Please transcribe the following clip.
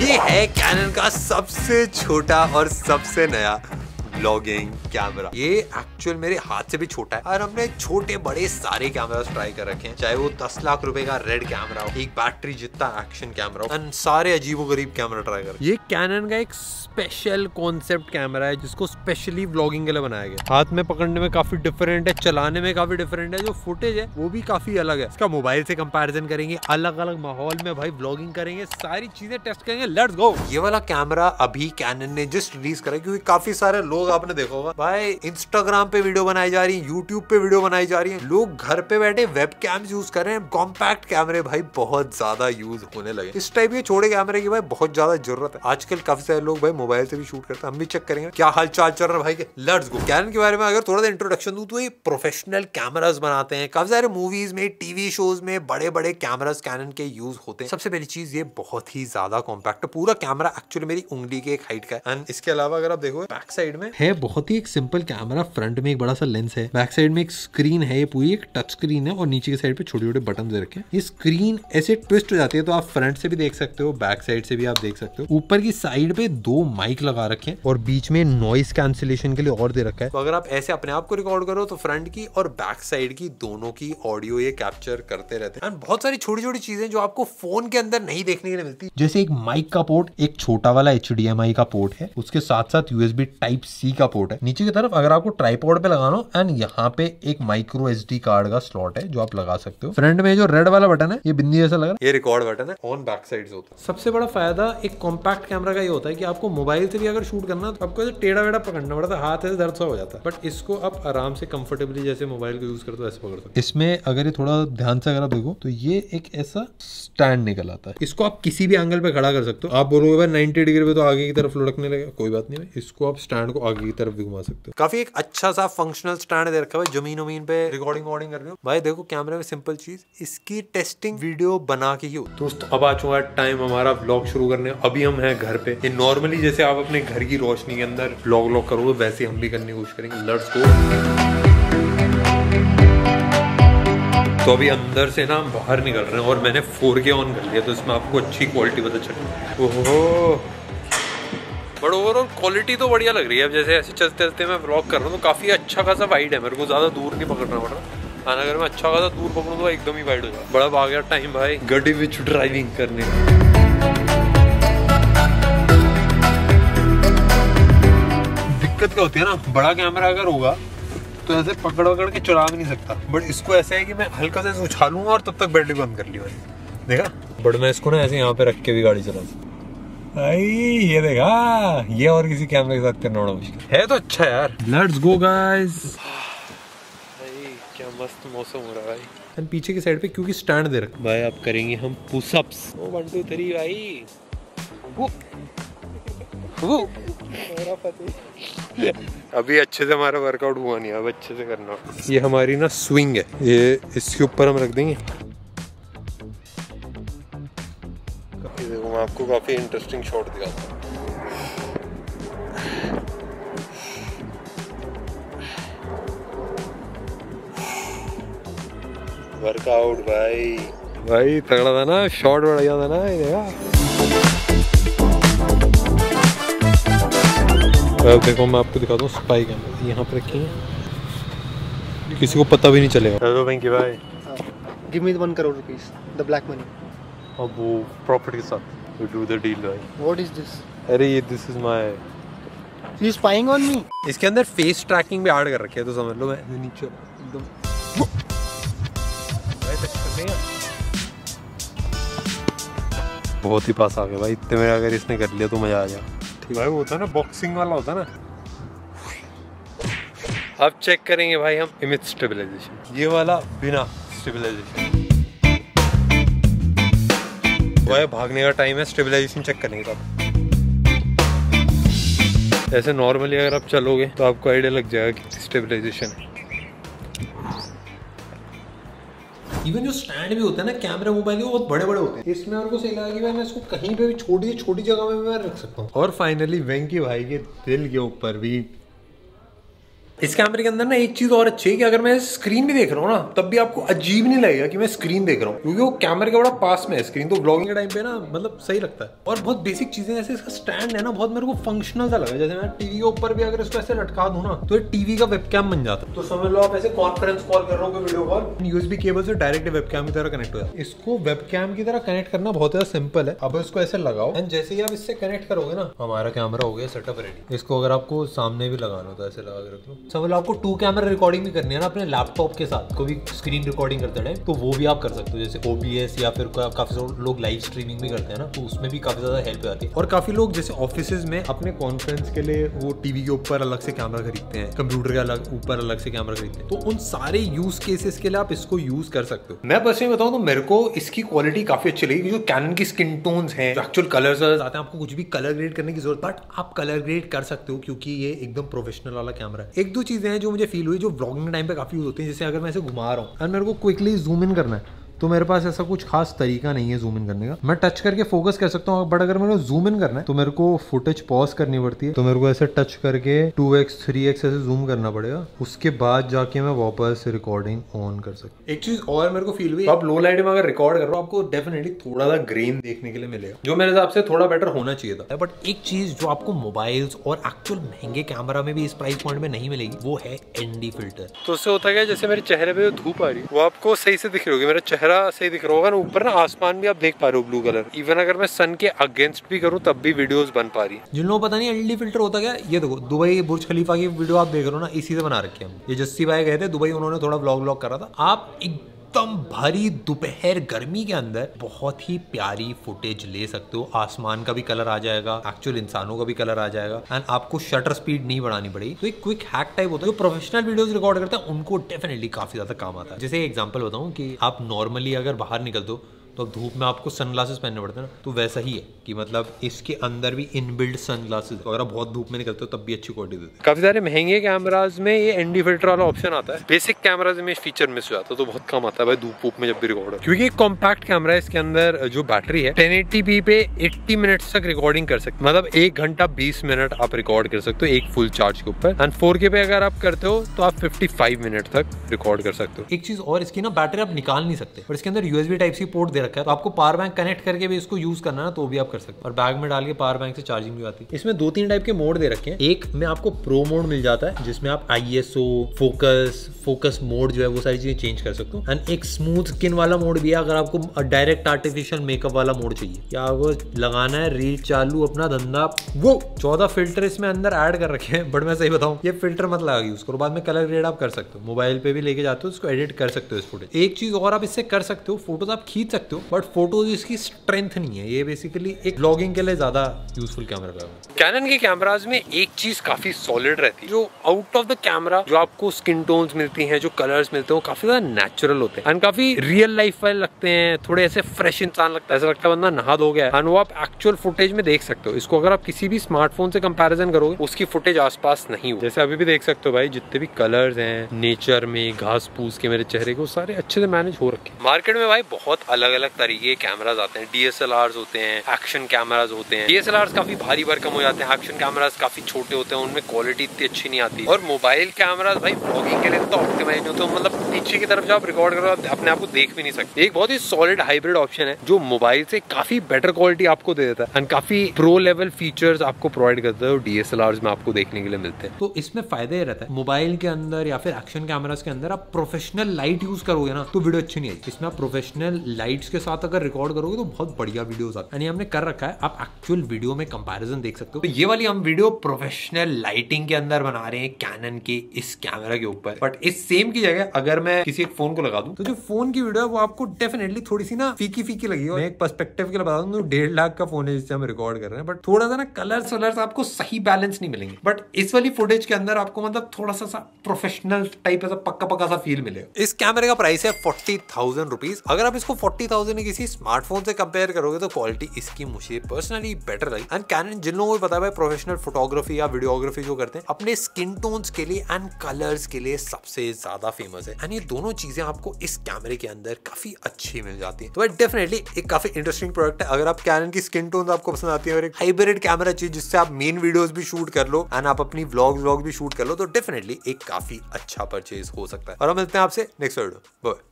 ये है कैनन का सबसे छोटा और सबसे नया। ब्लॉगिंग कैमरा ये एक्चुअल मेरे हाथ से भी छोटा है। और हमने छोटे बड़े सारे कैमरा ट्राई कर रखे हैं। चाहे वो दस लाख रुपए का रेड कैमरा हो एक बैटरी जितना एक्शन कैमरा हो सारे अजीबो गरीब कैमरा ट्राई कर ये कैनन का एक स्पेशल कॉन्सेप्ट कैमरा है जिसको स्पेशली ब्लॉगिंग के लिए बनाया गया हाथ में पकड़ने में काफ़ी डिफरेंट है चलाने में काफ़ी डिफरेंट है जो फुटेज है वो भी काफ़ी अलग है। इसका मोबाइल से कंपैरिजन करेंगे अलग अलग माहौल में भाई ब्लॉगिंग करेंगे सारी चीज़ें टेस्ट करेंगे लेट्स गो ये वाला कैमरा अभी कैनन ने जस्ट रिलीज़ करा क्योंकि काफ़ी सारे लोग आपने देखा होगा। भाई इंस्टाग्राम पे वीडियो बनाई जा रही है यूट्यूब पे वीडियो बनाई जा रही है। लोग घर पे बैठे वेब कैम्स यूज़ कर रहे हैं। कॉम्पैक्ट कैमरे भाई बहुत ज़्यादा यूज़ होने लगे। इस टाइप के छोटे कैमरे की भाई बहुत ज़्यादा ज़रूरत है। आजकल काफ़ी सारे लोग भाई मोबाइल से भी शूट करते हैं। हम भी चेक करेंगे। क्या हाल चाल चल रहा है भाई के? लेट्स गो कैनन के बारे में अगर थोड़ा सा इंट्रोडक्शन दूँ तो ये प्रोफेशनल कैमराज बनाते हैं। काफ़ी सारे मूवीज़ में टीवी शोज़ में बड़े बड़े कैमराज कैनन के यूज़ होते हैं। सबसे पहली चीज़ ये बहुत ही ज़्यादा कॉम्पैक्ट पूरा कैमरा एक्चुअली मेरी उंगली के एक हाइट का है। एंड इसके अलावा अगर आप देखो बैक साइड में है बहुत ही एक सिंपल कैमरा फ्रंट में एक बड़ा सा लेंस है बैक साइड में एक स्क्रीन है, ये पूरी एक टच स्क्रीन है और नीचे के साइड पे छोटे छोटे बटन दे रखे ये स्क्रीन ऐसे ट्विस्ट हो जाती है तो आप फ्रंट से भी देख सकते हो बैक साइड से भी आप देख सकते हो। ऊपर की साइड पे दो माइक लगा रखे हैं और बीच में नॉइस कैंसिलेशन के लिए और दे रखा है। तो अगर आप ऐसे अपने आप को रिकॉर्ड करो तो फ्रंट की और बैक साइड की दोनों की ऑडियो ये कैप्चर करते रहते हैं। बहुत सारी छोटी छोटी चीज़ें जो आपको फ़ोन के अंदर नहीं देखने के लिए मिलती। जैसे एक माइक का पोर्ट एक छोटा वाला एचडीएमआई का पोर्ट है, उसके साथ साथ यूएसबी टाइप सी का पोर्ट है। नीचे की तरफ़ अगर आपको ट्राईपोर्ड पे लगाना हो एंड यहाँ पे एक माइक्रो एस कार्ड का स्लॉट है जो आप लगा सकते हो। फ्रंट में जो रेड वाला बटन है ये बिंदी जैसा लग रहा है। ये रिकॉर्ड बटन है ऑन बैक साइड से होता है। सबसे बड़ा फ़ायदा एक कॉम्पैक्ट कैमरा का ये होता है कि आपको मोबाइल से भी अगर शूट करना है तो आपको टेढ़ा वेढ़ा पकड़ना पड़ता है हाथ ऐसे दर्द सा हो जाता है। बट इसको आप आराम से कंफर्टेबली जैसे मोबाइल को यूज़ करते हो ऐसे पकड़ सकते इसमें अगर ये थोड़ा ध्यान से अगर आप देखो तो ये एक ऐसा स्टैंड निकल आता है। इसको आप किसी भी एंगल पे खड़ा कर सकते हो। आप बोलोगे भाई नाइनटी डिग्री पे तो आगे की तरफ़ लुढ़कने लगेगा कोई बात नहीं इसको आप स्टैंड को आगे की तरफ़ भी घुमा सकते हो। काफ़ी एक अच्छा सा फंक्शनल स्टैंड दे रखा है ज़मीन वमीन पे रिकॉर्डिंग वॉर्डिंग कर रहे हो। भाई देखो कैमरे में सिंपल चीज़ इसकी टेस्टिंग वीडियो बना के ही हो। दोस्तों अब आ चुका है टाइम हमारा ब्लॉग शुरू करने। अभी हम हैं घर पे। ये नॉर्मली जैसे आप अपने घर की रोशनी के अंदर ब्लॉग व्लॉग करोगे वैसे हम भी करने की कोशिश करेंगे। लेट्स गो तो अभी अंदर से ना बाहर निकल रहे हैं और मैंने 4K ऑन कर लिया तो इसमें आपको अच्छी क्वालिटी पता चली ओहो! बट ओवरऑल क्वालिटी तो बढ़िया लग रही है। अब जैसे ऐसे चलते चलते मैं ब्लॉग कर रहा हूँ तो काफ़ी अच्छा खासा वाइड है मेरे को। ज़्यादा दूर नहीं पकड़ना पड़ रहा। अगर मैं अच्छा खासा दूर पकड़ूँ तो एकदम ही वाइड हो जाए बड़ा आ गया टाइम भाई। गड्डी विच ड्राइविंग करने। का दिक्कत क्या होती है ना बड़ा कैमरा अगर होगा तो ऐसे पकड़ पकड़ के चला भी नहीं सकता। बट इसको ऐसे है कि मैं हल्का से उछालूँगा और तब तक बैटरी बंद कर ली देखा? बट मैं इसको ना ऐसे यहाँ पे रख के भी गाड़ी चला भाई ये देखा ये और किसी कैमरे के साथ करना बड़ा मुश्किल है तो अच्छा यार। लेट्स गो गाइस क्या मस्त मौसम हो रहा है भाई। एंड पीछे की साइड पे क्योंकि स्टैंड दे रखा भाई अब करेंगे हम पुशअप्स ओ वन टू थ्री भाई। वो वो। अभी अच्छे से हमारा वर्कआउट हुआ नहीं अब अच्छे से करना। ये हमारी ना स्विंग है। ये इसके ऊपर हम रख देंगे। आपको काफ़ी इंटरेस्टिंग शॉट दिखाता हूँ वर्कआउट भाई। भाई तगड़ा था ना? शॉट बढ़िया था ना ये देखा अब देखो मैं आपको दिखाता हूँ स्पाई कैमरा यहाँ पर रखी है। किसी को पता भी नहीं चलेगा। हेलो वेंकी भाई Give me the one crore rupees, the black money. अब वो प्रॉफिट के साथ। डू द डील भाई What is this? अरे ये this is my He's spying on me. इसके अंदर फेस ट्रैकिंग भी ऐड कर रखी है तो समझ लो मैं। नीचे एकदम। बहुत ही पास आ गया भाई इतने में अगर इसने कर लिया तो मज़ा आ गया। ठीक भाई वो होता है ना बॉक्सिंग वाला होता है ना। अब चेक करेंगे भाई हम इमेज स्टेबलाइजेशन ये वाला बिना स्टेबलाइजेशन भाई भागने का टाइम है स्टेबलाइजेशन चेक करने का ऐसे नॉर्मली अगर आप चलोगे तो आपको आइडिया लग जाएगा कि स्टेबलाइजेशन है। इवन जो स्टैंड भी होता है ना कैमरा मोबाइल के बहुत बड़े बड़े होते हैं। इसमें मेरे को सही लगा कि मैं इसको कहीं पे भी छोटी छोटी जगह में भी मैं रख सकता हूँ। और फाइनली वेंकी भाई के दिल के ऊपर भी इस कैमरे के अंदर ना एक चीज़ और अच्छी है कि अगर मैं स्क्रीन भी देख रहा हूँ ना तब भी आपको अजीब नहीं लगेगा कि मैं स्क्रीन देख रहा हूँ। क्योंकि वो कैमरे के बड़ा पास में है स्क्रीन तो ब्लॉगिंग के टाइम पे ना मतलब सही लगता है। और बहुत बेसिक चीज़ें जैसे इसका स्टैंड है ना बहुत मेरे को फंक्शनल सा लगा जैसे मैं टीवी के ऊपर भी अगर इसको ऐसे लटका दूँ ना तो ये टीवी का वेबकैम बन जाता है। तो समझ लो आप ऐसे कॉन्फ्रेंस कॉल कर रहे हो वीडियो कॉल यूएसबी केबल से डायरेक्ट वेबकैम की तरह कनेक्ट हो जाता है। इसको वेबकैम की तरह कनेक्ट करना बहुत ज़्यादा सिंपल है। अब इसको ऐसे लगाओ। एंड जैसे ही आप इससे कनेक्ट करोगे ना हमारा कैमरा हो गया सेटअप रेडी इसको अगर आपको सामने भी लगाना हो तो ऐसे लगा के रख लो। समझ लो आपको टू कैमरा रिकॉर्डिंग भी करनी है ना अपने लैपटॉप के साथ कोई भी स्क्रीन रिकॉर्डिंग करते टाइम तो वो भी आप कर सकते हो जैसे ओबीएस या फिर काफ़ी लोग लाइव स्ट्रीमिंग भी करते हैं ना तो उसमें भी काफ़ी ज़्यादा हेल्प आती है। और काफ़ी लोग जैसे ऑफ़िस में अपने कॉन्फ्रेंस के लिए वो टीवी के ऊपर अलग से कैमरा खरीदते हैं कंप्यूटर के अलग ऊपर अलग से कैमरा खरीदते हैं तो उन सारे यूज़ केसेस के लिए आप इसको यूज़ कर सकते हो। मैं पर्सनली बताऊँ तो मेरे को इसकी क्वालिटी काफ़ी अच्छी लगी जो कैनन की स्किन टोन्स है एक्चुअल कलर्स आते हैं आपको कुछ भी कलर ग्रेड करने की ज़रूरत बट आप कलर ग्रेड कर सकते हो क्योंकि ये एकदम प्रोफेशनल वाला कैमरा है। एक दो चीज़ें हैं जो मुझे फील हुई, जो ब्लॉगिंग टाइम पे काफ़ी यूज़ होती है, जैसे अगर मैं इसे घुमा रहा हूँ और मेरे को क्विकली जूम इन करना है। तो मेरे पास ऐसा कुछ खास तरीका नहीं है जूम इन करने का। मैं टच करके फोकस कर सकता हूँ बट अगर मेरे को जूम इन करना है तो मेरे को फुटेज पॉज करनी पड़ती है। तो मेरे को ऐसे टच करके टू एक्स थ्री एक्स ऐसे जूम करना पड़ेगा। उसके बाद जाके मैं वापस रिकॉर्डिंग ऑन कर सकता एक चीज़ और मेरे को फील हुई आप लो लाइट में अगर रिकॉर्ड कर रहे हो आपको डेफिनेटली थोड़ा सा ग्रेन देखने के लिए मिलेगा जो मेरे हिसाब से थोड़ा बेटर होना चाहिए था। बट एक चीज़ जो आपको मोबाइल्स और एक्चुअल महँगे कैमरा में भी इस प्राइस पॉइंट में नहीं मिलेगी वो है एनडी फ़िल्टर तो उससे होता है जैसे मेरे चेहरे पे धूप आ रही है वो आपको सही से दिख रही होगी मेरा चेहरा सही दिख रहा होगा ना, ऊपर ना आसमान भी आप देख पा रहे हो ब्लू कलर इवन अगर मैं सन के अगेंस्ट भी करूँ, तब भी वीडियोस बन पा रही है। जिन लोगों पता नहीं एलईडी फ़िल्टर होता क्या ये देखो, दुबई बुर्ज खलीफा की वीडियो आप देख रहे हो ना, इसी से बना रखे हम ये जस्सी भाई गए थे, दुबई उन्होंने थोड़ा ब्लॉग ब्लॉग करा था। आप एकदम भारी दोपहर गर्मी के अंदर बहुत ही प्यारी फुटेज ले सकते हो। आसमान का भी कलर आ जाएगा एक्चुअल इंसानों का भी कलर आ जाएगा। एंड आपको शटर स्पीड नहीं बढ़ानी पड़ेगी। तो एक क्विक हैक टाइप होता है। जो प्रोफेशनल वीडियोस रिकॉर्ड करते हैं, उनको डेफिनेटली काफ़ी ज़्यादा काम आता है। जैसे एग्ज़ाम्पल बताऊँ की आप नॉर्मली अगर बाहर निकलते हो तो अब धूप में आपको सन ग्लासेस पहनने पड़ते हैं ना। तो वैसा ही है कि मतलब इसके अंदर भी इनबिल्ड सन ग्लासेस अगर आप बहुत धूप में निकलते हो तब भी अच्छी क्वालिटी देते हैं। काफ़ी सारे महँगे कैमराज में ये एनडी फ़िल्टर वाला ऑप्शन आता है। बेसिक कैमराज में फीचर मिस हो जाता है तो बहुत कम आता है भाई धूप वूप में जब भी रिकॉर्ड क्योंकि कॉम्पैक्ट कैमरा है इसके अंदर जो बैटरी है टेन पे एट्टी मिनट तक रिकॉर्डिंग कर सकते मतलब एक घंटा बीस मिनट आप रिकॉर्ड कर सकते हो एक फुल चार्ज के ऊपर। एंड फोर पे अगर आप करते हो तो आप फिफ्टी मिनट तक रिकॉर्ड कर सकते हो। एक चीज़ और इसकी ना बैटरी आप निकाल नहीं सकते पर इसके अंदर यूएसबी टाइप सी पोर्ट दे रखा है। तो आपको पावर बैंक कनेक्ट करके भी इसको यूज़ करना ना तो भी आप कर सकते और बैग में डाल के पावर बैंक से चार्जिंग भी आती है। इसमें दो तीन टाइप के मोड दे रखे हैं। एक में आपको प्रो मोड मिल जाता है, जिसमें आप आईएसओ फोकस फोकस मोड जो है, वो सारी चीज़ें चेंज कर सकते हो। एंड एक स्मूथ स्किन वाला मोड भी है, अगर आपको डायरेक्ट आर्टिफिशियल मेकअप वाला मोड चाहिए। क्या आपको लगाना है रील चालू, अपना धंधा, वो चौदह फ़िल्टर इसमें अंदर ऐड कर रखे हैं। बट मैं सही बताऊँ, ये फ़िल्टर मत लगा यूज़ करो। बाद में कलर ग्रेड आप कर सकते हो। मोबाइल पे भी लेके जाते हो, उसको एडिट कर सकते हो इस फ़ोटो एक चीज़ और आप इससे कर सकते हो फ़ोटोज़ आप खींच सकते हो बट फ़ोटोज़ इसकी स्ट्रेंथ नहीं है। ये बेसिकली एक ब्लॉगिंग के लिए ज़्यादा यूजफुल कैमरा लगा कैनन के कैमराज में एक चीज़ काफ़ी सॉलिड रहती है, जो आउट ऑफ़ द कैमरा जो आपको स्किन टोन्स मिलती हैं, जो कलर्स मिलते हैं काफ़ी ज़्यादा नेचुरल होते हैं। एंड काफ़ी रियल लाइफ वाले लगते हैं, थोड़े ऐसे फ्रेश इंसान लगता है। ऐसा लगता है बंदा नहा धो गया एंड वो आप एक्चुअल फुटेज में देख सकते हो। इसको अगर आप किसी भी स्मार्टफ़ोन से कंपेरिजन करोगे, उसकी फुटेज आसपास नहीं हो जैसे अभी भी देख सकते हो भाई, जितने भी कलर्स हैं नेचर में घास फूस के मेरे चेहरे को सारे अच्छे से मैनेज हो रखे मार्केट में भाई बहुत अलग अलग तरीके कैमराज आते हैं डीएसएलआर होते हैं एक्शन कैमराज होते हैं। डीएसएलआर काफ़ी भारी भरकम हो जाते हैं एक्शन कैमराज काफ़ी छोटे होते हैं, उनमें क्वालिटी इतनी अच्छी नहीं आती। और मोबाइल कैमराज भाई ब्लॉगिंग के लिए तो ऑप्टिमाइज होते हैं मतलब पीछे की तरफ़ जब आप रिकॉर्ड करो अपने आप को देख भी नहीं सकते। एक बहुत ही सॉलिड हाइब्रिड ऑप्शन है, जो मोबाइल से काफ़ी बेटर क्वालिटी आपको दे देता है एंड काफ़ी प्रो लेवल फीचर्स आपको प्रोवाइड करता है डीएसएलआर में आपको देखने के लिए मिलते हैं। तो इसमें फ़ायदा ये रहता है मोबाइल के अंदर या फिर एक्शन कैमराज के अंदर आप प्रोफेशनल लाइट यूज़ करोगे ना तो वीडियो अच्छी नहीं आएगी। इसमें आप प्रोफेशनल लाइट्स के साथ अगर रिकॉर्ड करोगे तो बहुत बढ़िया वीडियोस आते हैं। हमने कर रखा है। आप एक्चुअल वीडियो में कंपैरिजन देख सकते हो। तो ये वाली हम वीडियो प्रोफेशनल लाइटिंग के अंदर बना रहे हैं कैनन के इस कैमरा के ऊपर। बट इस सेम की जगह अगर मैं किसी एक फ़ोन को लगा दूँ तो जो फ़ोन की वीडियो है वो आपको डेफिनेटली थोड़ी सी ना फीकी फीकी लगी मैं एक पर्सपेक्टिव के लिए बता दूँ तो डेढ़ लाख का फ़ोन है जिससे हम रिकॉर्ड कर रहे हैं। बट थोड़ा सा ना कलर्स वलर्स आपको सही बैलेंस नहीं मिलेंगे। बट इस वाली फुटेज के अंदर आपको मतलब थोड़ा सा सा प्रोफेशनल टाइप ऐसा पक्का पक्का सा फील मिलेगा। इस कैमरे का प्राइस है फोर्टी थाउज़ेंड रुपीज़ अगर आप इसको फोर्टी थाउज़ेंड किसी स्मार्टफ़ोन से कंपेयर करोगे तो क्वालिटी इसकी मुझे पर्सनली बेटर लगी। एंड कैनन जिन लोगों को पता है प्रोफेशनल फोटोग्राफी या वीडियोग्राफी जो करते हैं, अपने स्किन टोन्स के लिए एंड कलर्स के लिए सबसे ज़्यादा फ़ेमस है। एंड ये दोनों चीज़ें आपको इस कैमरे के अंदर काफ़ी अच्छी मिल जाती है। तो डेफिनेटली एक काफ़ी इंटरेस्टिंग प्रोडक्ट है। अगर आप कैनन की स्किन टोन आपको पसंद आती है और एक हाइब्रिड कैमरा चाहिए जिससे आप मेन वीडियोस भी शूट कर लो एंड आप अपनी व्लॉग व्लॉग भी शूट कर लो तो डेफिनेटली एक काफ़ी अच्छा परचेज हो सकता है। और हम मिलते हैं आपसे नेक्स्ट वीडियो बाय